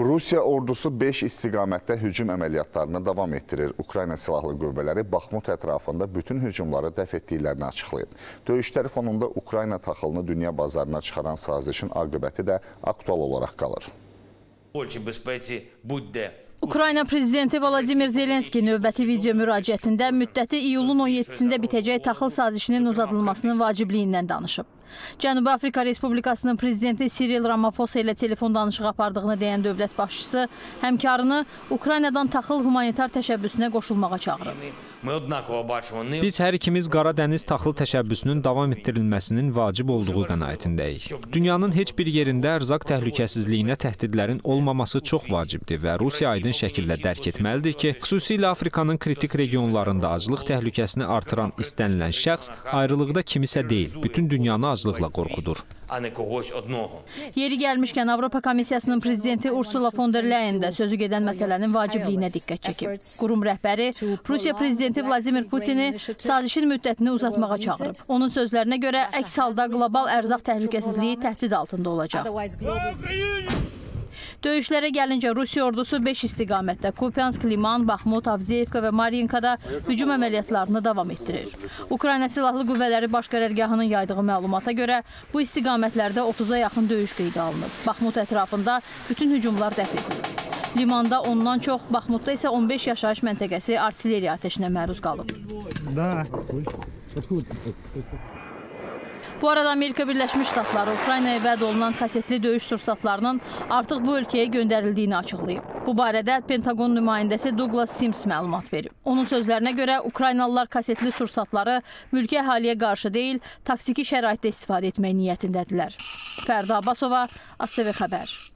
Rusiya ordusu 5 istiqamətdə hücum əməliyyatlarını davam etdirir. Ukrayna Silahlı Qüvvələri Baxmut ətrafında bütün hücumları dəf etdiklərini açıqlayıb. Döyüşlər fonunda Ukrayna taxılını dünya bazarına çıxaran sazişin aqibəti də aktual olaraq qalır. Польщі безпеці будь-де. Ukrayna prezidenti Vladimir Zelenski növbəti video müraciətində müddəti iyulun 17-sində bitəcək taxıl sazişinin uzadılmasının vacibliyindən danışıb. Cənubi Afrika Respublikasının prezidenti Siril Ramafosa ilə telefon danışığı apardığını deyən dövlət başçısı həmkarını Ukraynadan taxıl humanitar təşəbbüsünə qoşulmağa çağırır. Biz hər ikimiz Qara Dəniz taxıl təşəbbüsünün davam etdirilməsinin vacib olduğu qənaətindəyik. Dünyanın heç bir yerində ərzaq təhlükəsizliyinə təhdidlərin olmaması çox vacibdir və Rusiya aydın şəkildə dərk etməlidir ki, xüsusilə Afrikanın kritik regionlarında aclıq təhlükəsini artıran istənilən şəxs ayrılıqda kimisə deyil, bütün dünyanı azlıqla qorxudur. Yeri gəlmişkən Avropa Komissiyasının prezidenti Ursula von der Leyen də sözü gedən məsələnin vacibliyinə diqqət çəkib. Qurum rəhbəri Rusiya prezidenti Vladimir Putini sazişin müddətini uzatmağa çağırıb. Onun sözlərinə görə əks halda qlobal ərzaq təhlükəsizliyi təhdid altında olacaq. Döyüşlərə gəlincə Rusiya ordusu 5 istiqamətdə Kupiansk, Liman, Baxmut, Avziyevka və Mariinkada hücum əməliyyatlarını davam etdirir. Ukrayna Silahlı Qüvvələri Baş Qərargahının yaydığı məlumata görə bu istiqamətlərdə 30-a yaxın döyüş qeydə alınıb. Baxmut ətrafında bütün hücumlar dəf edilir. Limanda ondan çox, Baxmutda isə 15 yaşayış məntəqəsi artilleriya atəşinə məruz qalıb. Да. Bu arada Amerika Birləşmiş Ştatları Ukraynaya vəd olunan kasetli döyüş sursatlarının artıq bu ölkəyə göndərildiyini açıqlayıb. Bu barədə Pentagon nümayəndəsi Douglas Sims məlumat verib. Onun sözlərinə görə Ukraynalılar kasetli sursatları mülki əhaliyə qarşı deyil, taktiki şəraitdə istifadə etmək niyyətindədirlər. Fərda Abbasova, ASTV Xəbər.